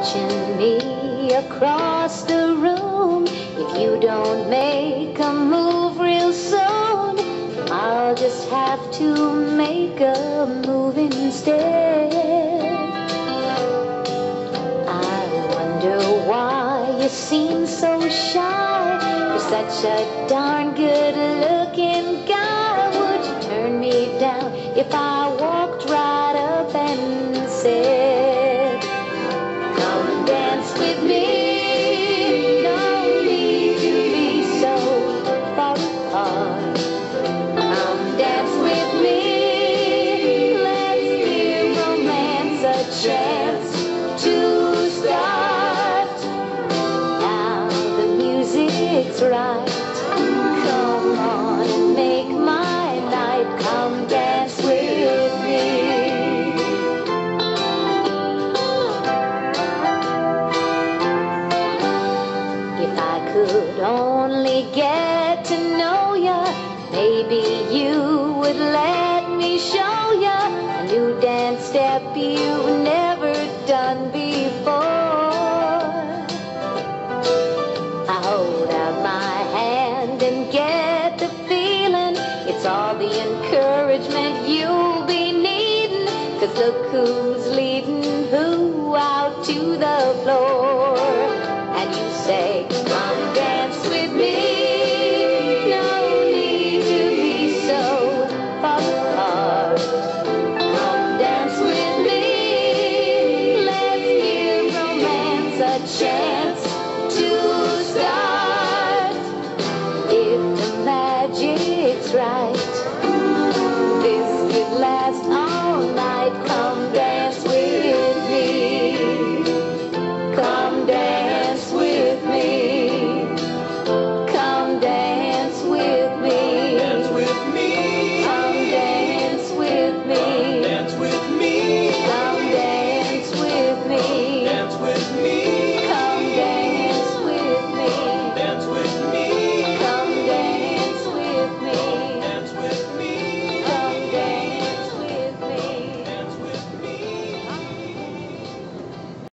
watching me across the room. If you don't make a move real soon, I'll just have to make a move instead. I wonder why you seem so shy. You're such a darn good looking guy. Would you turn me down if I could only get to know ya, maybe you would let me show ya a new dance step you've never done before. I hold out my hand and get the feeling it's all the encouragement you'll be needing. Cause look who's leading who out to the floor. right.